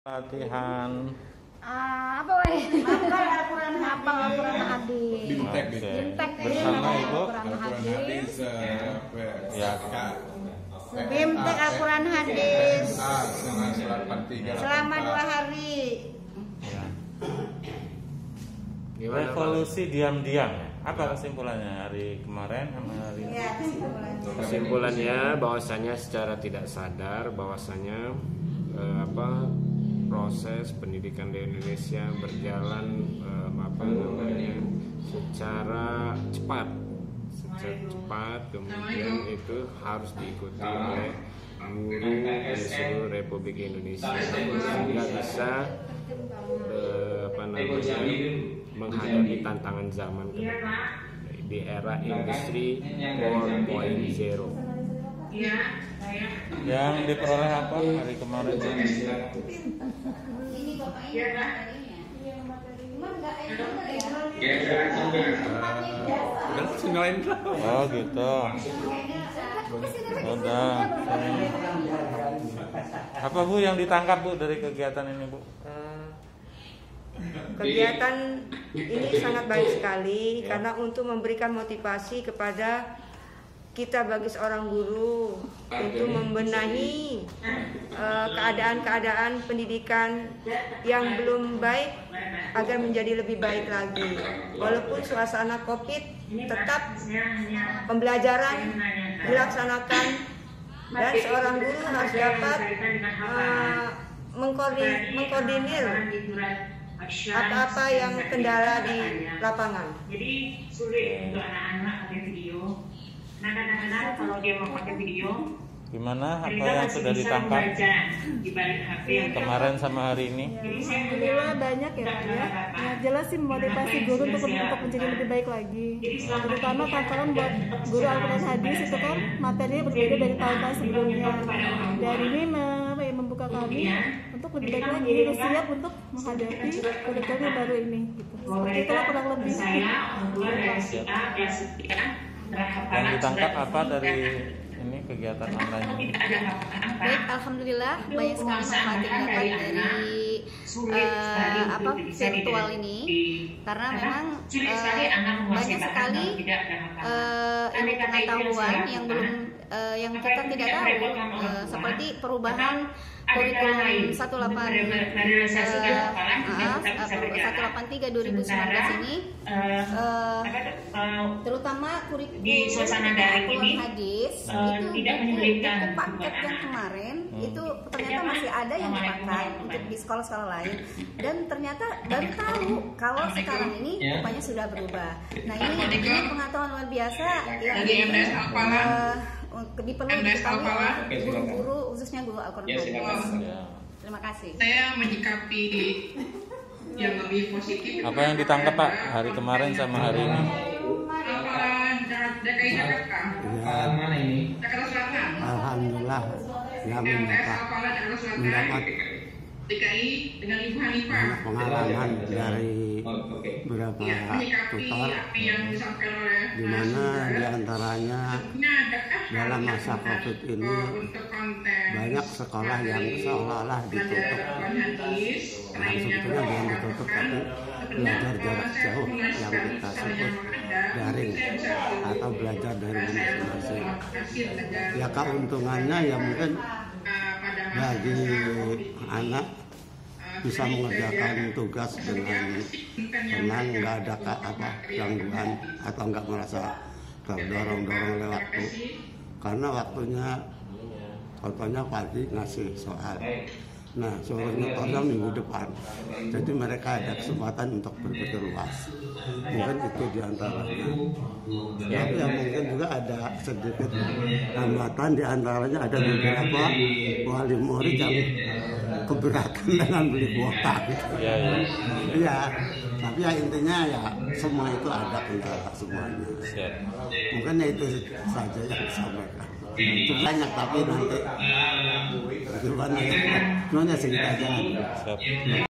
latihan Ah, apa weh? Hafal Al-Quran hafal Al-Quran hadis. Gitu. Bimtek bersama ibu Al-Quran hadis. apa Ya. Kak. Bimtek Al-Quran hadis. Selama dua hari. ya. Revolusi diam-diam ya apa kesimpulannya hari kemarin sama hari ini Ya, kesimpulan. Kesimpulannya bahwasanya secara tidak sadar bahwasanya eh, apa proses pendidikan di Indonesia berjalan eh, apa namanya secara cepat. Secara cepat kemudian itu harus diikuti oleh guru di seluruh Republik Indonesia. Sehingga bisa eh, apa namanya menghadapi tantangan zaman ke depan di era industri 4.0 yang diperoleh apa? Hari kemarin. Udah nyalain oh gitu. udah apa bu yang ditangkap bu dari kegiatan ini bu? Kegiatan ini sangat baik sekali karena untuk memberikan motivasi kepada kita bagi seorang guru untuk membenahi eh, keadaan-keadaan pendidikan yang belum baik agar menjadi lebih baik lagi. Walaupun suasana Covid tetap pembelajaran dilaksanakan dan seorang guru harus dapat mengkoordi- mengkoordinir apa-apa yang kendala di lapangan. Jadi sulit untuk anak-anak pakai video. Nah kadang-kadang kalau dia mau pakai video, gimana apa yang sudah ditangkap membaca di balik HP yang kemarin sama hari ini Jadi saya Alhamdulillah banyak ya Pak ya. Nah, jelas sih memotivasi guru untuk untuk menjadi lebih baik lagi. Terutama tantangan buat guru Al-Quran hadis itu kan materinya berbeda dari tahun-tahun sebelumnya. Dan ini ya, membuka kami untuk lebih baik lagi, harus siap untuk menghadapi kurikulum baru ini. Gitu. Seperti itulah kurang lebih. saya yang ditangkap apa dari ini kegiatan online ini. Baik, alhamdulillah banyak sekali manfaat yang dapat dari eh, apa virtual ini karena memang eh, menguasai banyak sekali eh, ilmu pengetahuan yang belum eh, yang kita tidak tahu eh, tua? seperti perubahan kurikulum 18 untuk mere- merealisasikan hafalan yang maaf, tetap bisa berjalan. 183 2019 Sementara, ini eh, eh, eh, terutama kurikulum suasana daring ini, hadis eh, itu tidak menyulitkan paket yang kemarin Hmm. itu ternyata masih ada yang dipakai untuk di sekolah-sekolah lain. Dan ternyata baru tahu kalau sekarang ini rupanya sudah berubah. Nah ini ini pengetahuan luar biasa. Yang eh, diperlu diketahui oleh guru-guru khususnya guru Al-Quran hadis. ya. Terima kasih. saya menyikapi yang lebih positif. Apa yang ditangkap pak hari kemarin sama hari ini? DKI Jakarta. Mana ini? Jakarta Selatan. Alhamdulillah. Ya mendapat mendapat DKI dengan Ibu Hanifah. Banyak pengalaman dari beberapa ya, menyikapi tutor apa yang disampaikan oleh di mana di antaranya dalam masa yang COVID ini banyak sekolah yang seolah-olah ditutup. hadis yang sebetulnya belum ditutup tapi belajar jarak jauh yang kita sebut daring atau belajar dari masing-masing. ya keuntungannya ya mungkin bagi anak bisa mengerjakan tugas dengan tenang nggak ada apa gangguan atau nggak merasa terdorong-dorong oleh waktu karena waktunya contohnya pagi ngasih soal. Nah suruh nyetornya minggu depan. Jadi mereka ada kesempatan untuk berpikir luas. Mungkin itu di antaranya. Tapi ya mungkin juga ada sedikit hambatan di antaranya ada beberapa wali murid yang keberatan dengan beli kuota gitu. ya ya Iya, tapi ya intinya ya semua itu ada kendala semuanya. siap Mungkin ya itu saja yang disampaikan. Itu banyak tapi nanti gimana ya? Semuanya segitu aja. siap